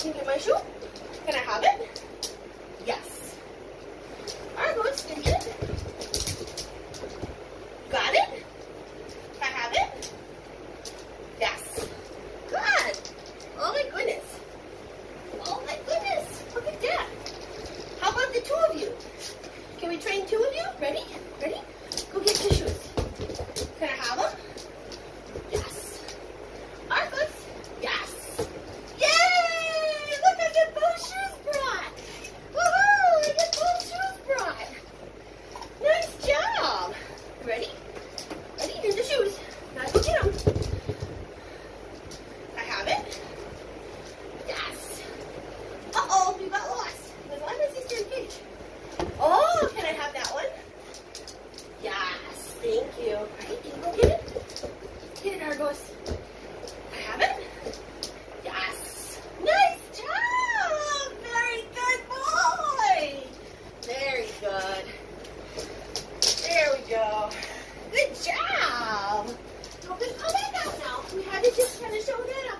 can get my shoe? Can I have it? Yes. Alright, go extend it. Got it? Can I have it? Yes. Good. Oh my goodness. Oh my goodness. Look at that. How about the two of you? Can we train two of you? Ready? Ready? Goes, I haven't? Yes! Nice job! Very good boy! Very good. There we go. Good job! Now. We had to just kind of show that up.